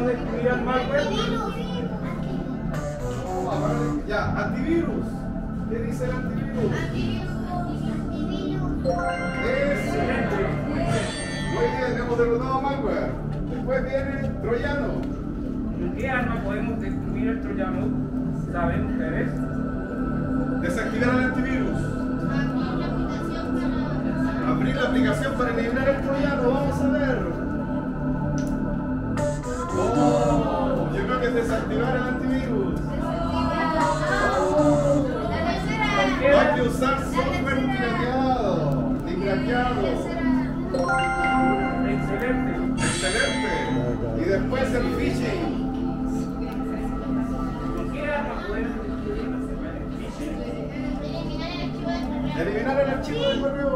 al malware? Ya, antivirus. ¿Qué dice el antivirus? Excelente. Muy bien, hemos derrotado a malware. Después viene troyano. ¿Con qué arma podemos destruir el troyano? ¿Saben ustedes? Desactivar el antivirus. Abrir la aplicación para eliminar el troyano. Vamos desactivar el antivirus. No hay que usar software. Ni craqueado. Excelente. Excelente. Y después el phishing. ¿Con qué arma podemos destruir el phishing? Eliminar el archivo de correo.